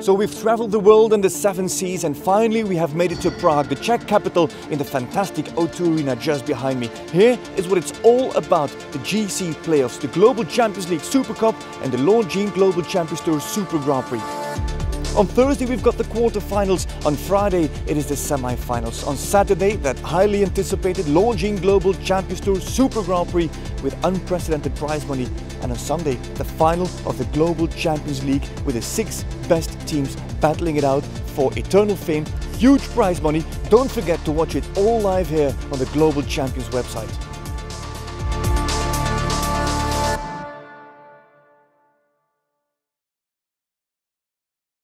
So we've traveled the world and the seven seas and finally we have made it to Prague, the Czech capital in the fantastic O2 Arena just behind me. Here is what it's all about, the GC playoffs, the Global Champions League Super Cup and the Longines Global Champions Tour Super Grand Prix. On Thursday we've got the quarterfinals, on Friday it is the semi-finals, on Saturday that highly anticipated Longines Global Champions Tour Super Grand Prix with unprecedented prize money and on Sunday the final of the Global Champions League with the six best teams battling it out for eternal fame, huge prize money. Don't forget to watch it all live here on the Global Champions website.